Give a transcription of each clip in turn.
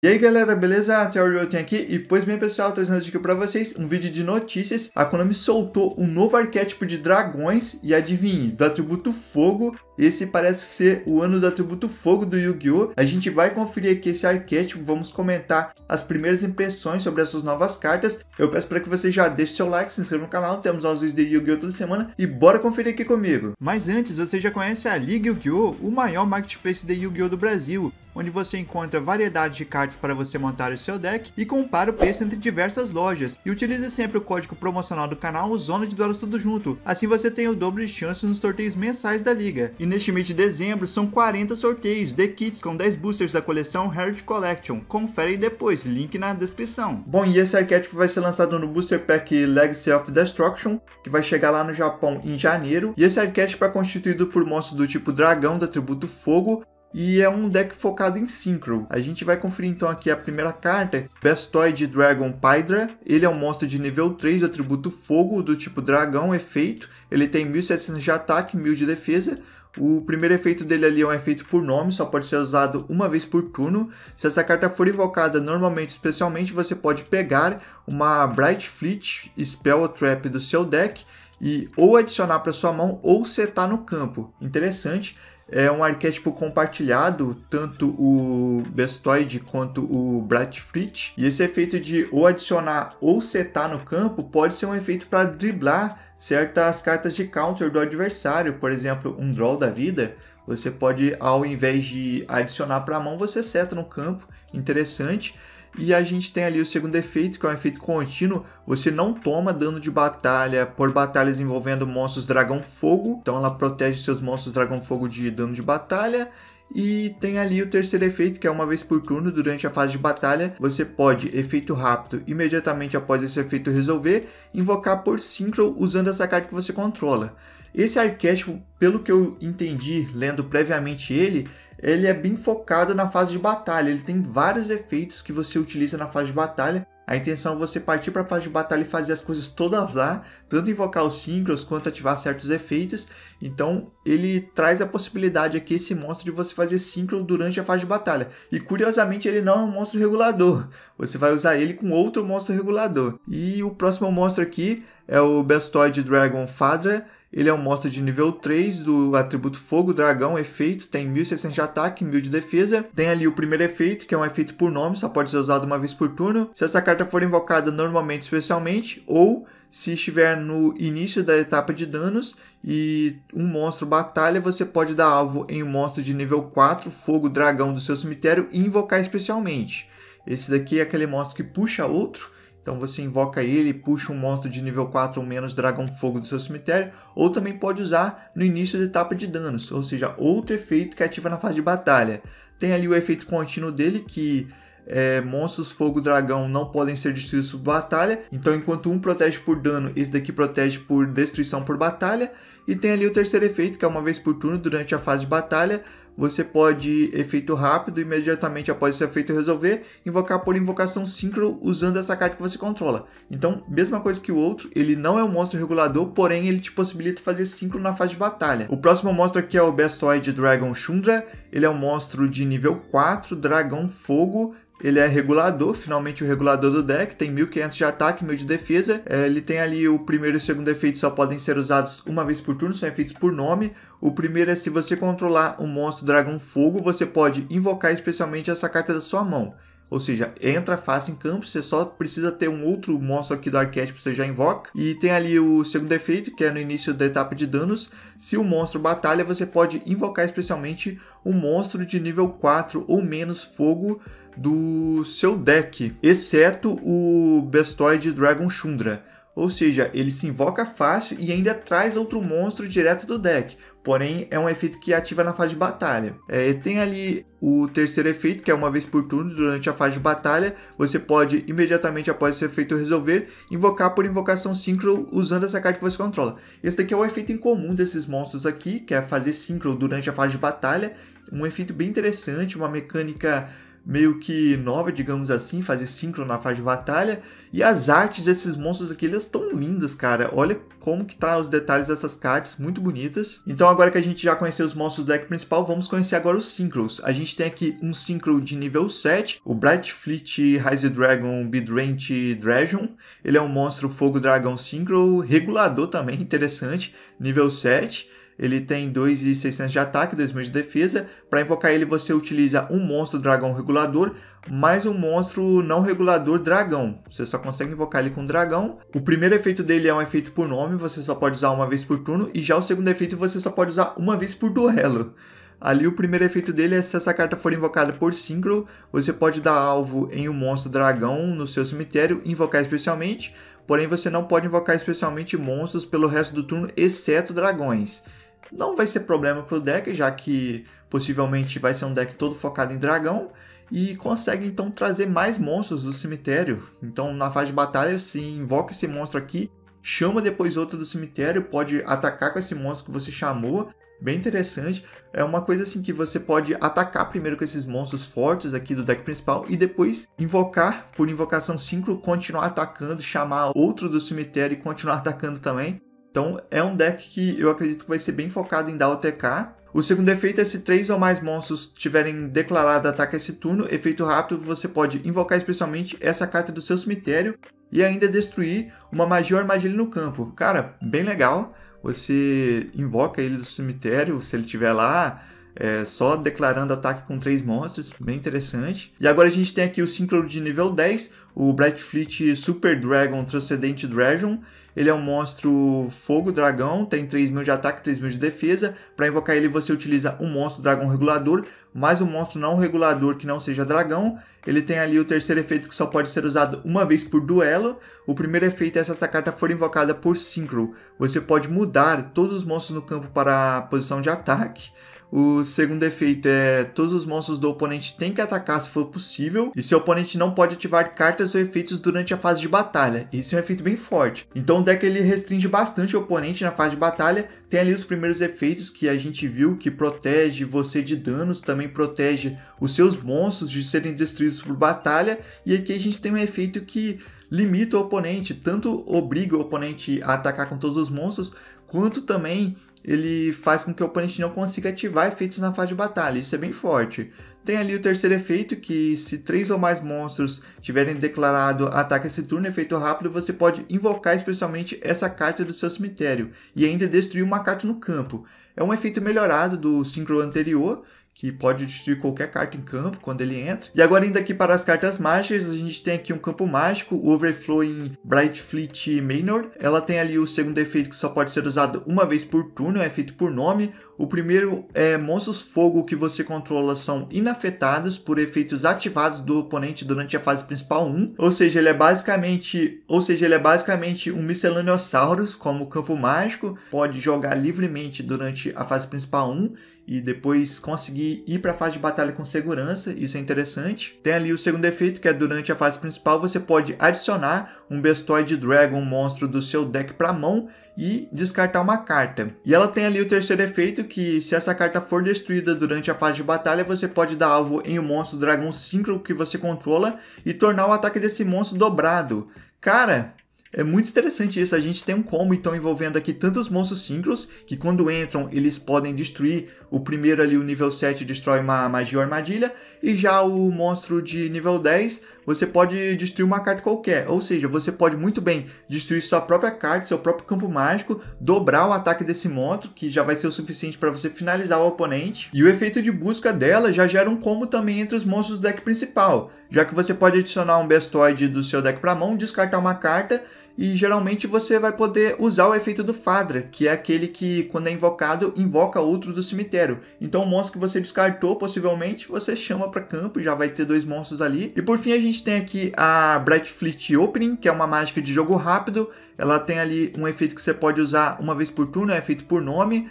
E aí galera, beleza? Theory tem aqui e pois bem pessoal, trazendo aqui para vocês um vídeo de notícias. A Konami soltou um novo arquétipo de dragões e adivinhe, do atributo fogo. Esse parece ser o ano do atributo fogo do Yu-Gi-Oh! A gente vai conferir aqui esse arquétipo, vamos comentar as primeiras impressões sobre essas novas cartas. Eu peço para que você já deixe seu like, se inscreva no canal, temos os vídeos de Yu-Gi-Oh! toda semana e bora conferir aqui comigo. Mas antes, você já conhece a Liga Yu-Gi-Oh! o maior marketplace de Yu-Gi-Oh! do Brasil onde você encontra variedade de cartas para você montar o seu deck e compara o preço entre diversas lojas. E utilize sempre o código promocional do canal Zona de Duelos Tudo Junto, assim você tem o dobro de chances nos sorteios mensais da liga. E neste mês de dezembro são 40 sorteios de kits com 10 boosters da coleção Heritage Collection. Confere depois, link na descrição. Bom, e esse arquétipo vai ser lançado no Booster Pack Legacy of Destruction, que vai chegar lá no Japão em janeiro. E esse arquétipo é constituído por monstros do tipo dragão do atributo fogo, e é um deck focado em Synchro. A gente vai conferir então aqui a primeira carta, Bestoid Dragon Pydra. Ele é um monstro de nível 3 do atributo fogo, do tipo dragão, efeito. Ele tem 1700 de ataque, 1000 de defesa. O primeiro efeito dele ali é um efeito por nome, só pode ser usado uma vez por turno. Se essa carta for invocada normalmente, especialmente, você pode pegar uma Bright Fleet Spell Trap do seu deck e ou adicionar para sua mão ou setar no campo. Interessante é um arquétipo compartilhado, tanto o Bestoid quanto o Bratfrit. E esse efeito de ou adicionar ou setar no campo pode ser um efeito para driblar certas cartas de counter do adversário, por exemplo, um draw da vida. Você pode, ao invés de adicionar para a mão, você seta no campo. Interessante. E a gente tem ali o segundo efeito, que é um efeito contínuo. Você não toma dano de batalha por batalhas envolvendo monstros dragão fogo. Então ela protege seus monstros dragão fogo de dano de batalha. E tem ali o terceiro efeito, que é uma vez por turno durante a fase de batalha. Você pode, efeito rápido, imediatamente após esse efeito resolver, invocar por Synchro usando essa carta que você controla. Esse arquétipo, pelo que eu entendi lendo previamente ele, ele é bem focado na fase de batalha. Ele tem vários efeitos que você utiliza na fase de batalha. A intenção é você partir para a fase de batalha e fazer as coisas todas lá, tanto invocar os síncros quanto ativar certos efeitos. Então, ele traz a possibilidade aqui, esse monstro, de você fazer síncro durante a fase de batalha. E curiosamente, ele não é um monstro regulador. Você vai usar ele com outro monstro regulador. E o próximo monstro aqui é o Bestoid Dragon Fadra ele é um monstro de nível 3 do atributo Fogo, Dragão, efeito, tem 1600 de ataque, 1000 de defesa. Tem ali o primeiro efeito, que é um efeito por nome, só pode ser usado uma vez por turno. Se essa carta for invocada normalmente, especialmente, ou se estiver no início da etapa de danos e um monstro batalha, você pode dar alvo em um monstro de nível 4, Fogo, Dragão do seu cemitério e invocar especialmente. Esse daqui é aquele monstro que puxa outro então você invoca ele, puxa um monstro de nível 4 ou menos Dragão Fogo do seu cemitério, ou também pode usar no início da etapa de danos, ou seja, outro efeito que ativa na fase de batalha. Tem ali o efeito contínuo dele, que é, monstros fogo dragão não podem ser destruídos por batalha. Então, enquanto um protege por dano, esse daqui protege por destruição por batalha. E tem ali o terceiro efeito, que é uma vez por turno durante a fase de batalha você pode, efeito rápido, imediatamente após esse efeito resolver, invocar por invocação síncro usando essa carta que você controla. Então, mesma coisa que o outro, ele não é um monstro regulador, porém ele te possibilita fazer síncro na fase de batalha. O próximo monstro aqui é o Bestoid Dragon Shundra, ele é um monstro de nível 4, dragão fogo, ele é regulador, finalmente o regulador do deck, tem 1500 de ataque, 1000 de defesa. É, ele tem ali o primeiro e o segundo efeito só podem ser usados uma vez por turno, são efeitos por nome. O primeiro é se você controlar um monstro dragão fogo, você pode invocar especialmente essa carta da sua mão. Ou seja, entra fácil em campo, você só precisa ter um outro monstro aqui do arquétipo, você já invoca. E tem ali o segundo efeito, que é no início da etapa de danos. Se o monstro batalha, você pode invocar especialmente um monstro de nível 4 ou menos fogo do seu deck, exceto o Bestoid Dragon Shundra. Ou seja, ele se invoca fácil e ainda traz outro monstro direto do deck. Porém, é um efeito que ativa na fase de batalha. É, tem ali o terceiro efeito, que é uma vez por turno durante a fase de batalha. Você pode, imediatamente após esse efeito resolver, invocar por invocação Synchro usando essa carta que você controla. Esse daqui é o efeito em comum desses monstros aqui, que é fazer Synchro durante a fase de batalha. Um efeito bem interessante, uma mecânica meio que nova, digamos assim, fazer sincro na fase de batalha. E as artes desses monstros aqui, elas estão lindas, cara. Olha como que tá os detalhes dessas cartas, muito bonitas. Então agora que a gente já conheceu os monstros do deck principal, vamos conhecer agora os Synchros. A gente tem aqui um Synchro de nível 7, o Bright Fleet Rise Dragon Bidrant Dragon. Ele é um monstro fogo dragão Synchro, regulador também, interessante, nível 7. Ele tem 2,600 de ataque, 2.000 de defesa. Para invocar ele, você utiliza um monstro dragão regulador, mais um monstro não regulador dragão. Você só consegue invocar ele com dragão. O primeiro efeito dele é um efeito por nome, você só pode usar uma vez por turno. E já o segundo efeito você só pode usar uma vez por duelo. Ali o primeiro efeito dele é se essa carta for invocada por Synchro, você pode dar alvo em um monstro dragão no seu cemitério invocar especialmente, porém você não pode invocar especialmente monstros pelo resto do turno, exceto dragões. Não vai ser problema para o deck, já que possivelmente vai ser um deck todo focado em dragão e consegue então trazer mais monstros do cemitério. Então na fase de batalha se invoca esse monstro aqui, chama depois outro do cemitério, pode atacar com esse monstro que você chamou. Bem interessante. É uma coisa assim que você pode atacar primeiro com esses monstros fortes aqui do deck principal e depois invocar por invocação síncro, continuar atacando, chamar outro do cemitério e continuar atacando também. Então é um deck que eu acredito que vai ser bem focado em dar OTK. O segundo efeito é se três ou mais monstros tiverem declarado ataque esse turno, efeito rápido, você pode invocar especialmente essa carta do seu cemitério e ainda destruir uma magia ou armadilha no campo. Cara, bem legal. Você invoca ele do cemitério, se ele estiver lá, é, só declarando ataque com três monstros, bem interessante. E agora a gente tem aqui o Synchro de nível 10, o Bright Fleet Super Dragon Transcendente Dragon. Ele é um monstro fogo dragão, tem 3.000 de ataque, 3.000 de defesa. Para invocar ele você utiliza um monstro dragão regulador, mais um monstro não regulador que não seja dragão. Ele tem ali o terceiro efeito que só pode ser usado uma vez por duelo. O primeiro efeito é se essa carta for invocada por Synchro. Você pode mudar todos os monstros no campo para a posição de ataque. O segundo efeito é todos os monstros do oponente têm que atacar se for possível, e seu oponente não pode ativar cartas ou efeitos durante a fase de batalha. Esse é um efeito bem forte. Então o deck ele restringe bastante o oponente na fase de batalha. Tem ali os primeiros efeitos que a gente viu que protege você de danos, também protege os seus monstros de serem destruídos por batalha, e aqui a gente tem um efeito que limita o oponente, tanto obriga o oponente a atacar com todos os monstros, quanto também ele faz com que o oponente não consiga ativar efeitos na fase de batalha. Isso é bem forte. Tem ali o terceiro efeito, que se três ou mais monstros tiverem declarado ataque esse turno, efeito rápido, você pode invocar especialmente essa carta do seu cemitério e ainda destruir uma carta no campo. É um efeito melhorado do Synchro anterior, que pode destruir qualquer carta em campo quando ele entra. E agora indo aqui para as cartas mágicas, a gente tem aqui um campo mágico, o Overflow em Bright Fleet Manor. Ela tem ali o segundo efeito que só pode ser usado uma vez por turno, é feito por nome. O primeiro é monstros fogo que você controla são inafetados por efeitos ativados do oponente durante a fase principal 1, ou seja, ele é basicamente, ou seja, ele é basicamente um Miscellaneosaurus como campo mágico, pode jogar livremente durante a fase principal 1 e depois conseguir ir para a fase de batalha com segurança, isso é interessante. Tem ali o segundo efeito, que é durante a fase principal você pode adicionar um Bestoid Dragon monstro do seu deck para mão e descartar uma carta. E ela tem ali o terceiro efeito, que se essa carta for destruída durante a fase de batalha, você pode dar alvo em um monstro dragão síncro que você controla e tornar o ataque desse monstro dobrado. Cara, é muito interessante isso. A gente tem um combo então envolvendo aqui tantos monstros síncros que quando entram eles podem destruir. O primeiro ali, o nível 7, destrói uma magia ou armadilha. E já o monstro de nível 10, você pode destruir uma carta qualquer. Ou seja, você pode muito bem destruir sua própria carta, seu próprio campo mágico, dobrar o ataque desse monstro, que já vai ser o suficiente para você finalizar o oponente. E o efeito de busca dela já gera um combo também entre os monstros do deck principal, já que você pode adicionar um Bestoid do seu deck para mão, descartar uma carta e geralmente você vai poder usar o efeito do Fadra, que é aquele que, quando é invocado, invoca outro do cemitério. Então, o monstro que você descartou, possivelmente, você chama para campo, já vai ter dois monstros ali. E por fim, a gente tem aqui a Bright Fleet Opening, que é uma mágica de jogo rápido. Ela tem ali um efeito que você pode usar uma vez por turno, é feito por nome.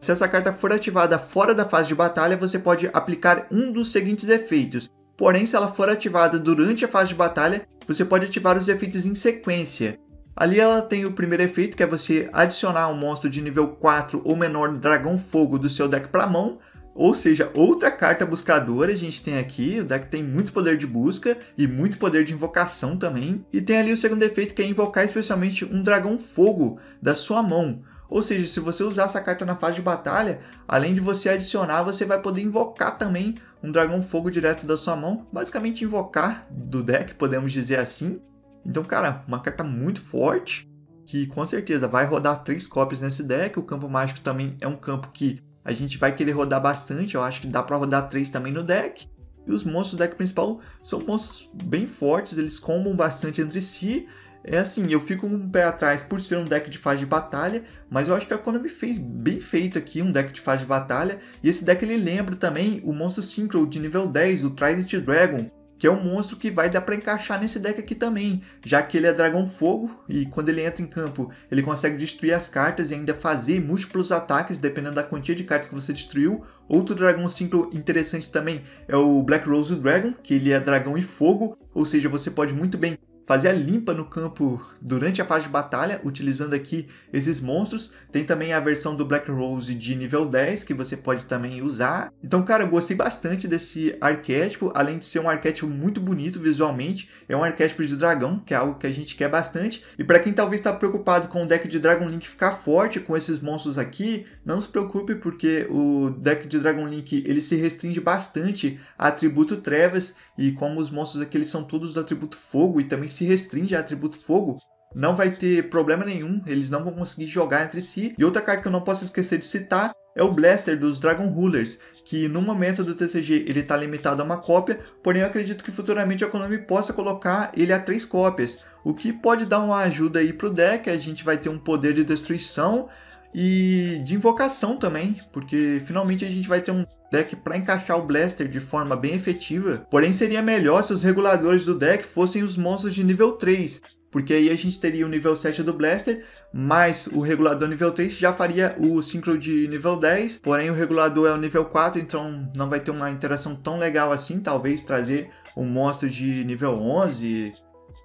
Se essa carta for ativada fora da fase de batalha, você pode aplicar um dos seguintes efeitos. Porém, se ela for ativada durante a fase de batalha, você pode ativar os efeitos em sequência. Ali ela tem o primeiro efeito, que é você adicionar um monstro de nível 4 ou menor dragão fogo do seu deck para mão, ou seja, outra carta buscadora a gente tem aqui. O deck tem muito poder de busca e muito poder de invocação também. E tem ali o segundo efeito que é invocar especialmente um dragão fogo da sua mão. Ou seja, se você usar essa carta na fase de batalha, além de você adicionar, você vai poder invocar também um dragão fogo direto da sua mão. Basicamente invocar do deck, podemos dizer assim. Então, cara, uma carta muito forte que com certeza vai rodar três cópias nesse deck. O campo mágico também é um campo que a gente vai querer rodar bastante. Eu acho que dá para rodar três também no deck. E os monstros do deck principal são monstros bem fortes, eles combam bastante entre si. É assim, eu fico com um pé atrás por ser um deck de fase de batalha, mas eu acho que a Konami fez bem feito aqui um deck de fase de batalha. E esse deck ele lembra também o monstro Synchro de nível 10, o Trident Dragon, que é um monstro que vai dar para encaixar nesse deck aqui também, já que ele é dragão fogo e quando ele entra em campo, ele consegue destruir as cartas e ainda fazer múltiplos ataques dependendo da quantia de cartas que você destruiu. Outro dragão Synchro interessante também é o Black Rose Dragon, que ele é dragão e fogo, ou seja, você pode muito bem fazer a limpa no campo durante a fase de batalha, utilizando aqui esses monstros. Tem também a versão do Black Rose de nível 10, que você pode também usar. Então, cara, eu gostei bastante desse arquétipo, além de ser um arquétipo muito bonito visualmente. É um arquétipo de dragão, que é algo que a gente quer bastante. E para quem talvez está preocupado com o deck de Dragon Link ficar forte com esses monstros aqui, não se preocupe, porque o deck de Dragon Link ele se restringe bastante a atributo Trevas, e como os monstros aqui eles são todos do atributo Fogo e também se se restringe a atributo fogo, não vai ter problema nenhum, eles não vão conseguir jogar entre si. E outra carta que eu não posso esquecer de citar é o Blaster dos Dragon Rulers, que no momento do TCG ele está limitado a uma cópia, porém eu acredito que futuramente a Konami possa colocar ele a três cópias, o que pode dar uma ajuda aí pro deck, a gente vai ter um poder de destruição e de invocação também, porque finalmente a gente vai ter um deck para encaixar o Blaster de forma bem efetiva. Porém, seria melhor se os reguladores do deck fossem os monstros de nível 3, porque aí a gente teria o nível 7 do Blaster, mais o regulador nível 3 já faria o Synchro de nível 10, porém o regulador é o nível 4, então não vai ter uma interação tão legal assim, talvez trazer um monstro de nível 11,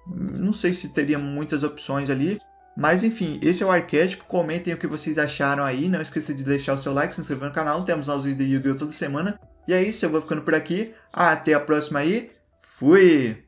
não sei se teria muitas opções ali, mas enfim, esse é o arquétipo. Comentem o que vocês acharam aí. Não esqueça de deixar o seu like, se inscrever no canal. Temos novos vídeos de Yu-Gi-Oh! toda semana. E é isso, eu vou ficando por aqui. Até a próxima aí. Fui!